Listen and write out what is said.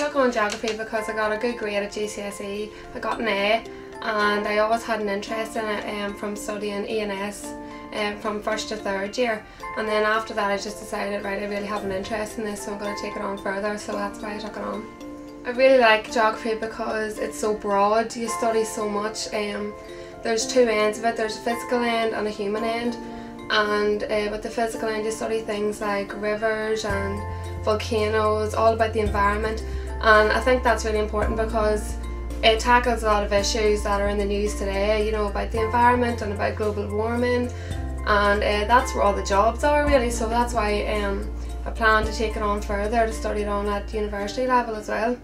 on geography because I got a good grade at GCSE. I got an A and I always had an interest in it um, from studying ENS um, from first to third year and then after that I just decided right I really have an interest in this so I'm going to take it on further so that's why I took it on. I really like geography because it's so broad, you study so much. Um, there's two ends of it, there's a physical end and a human end and uh, with the physical end you study things like rivers and volcanoes, all about the environment and I think that's really important because it tackles a lot of issues that are in the news today, you know, about the environment and about global warming and uh, that's where all the jobs are really so that's why um, I plan to take it on further to study it on at university level as well.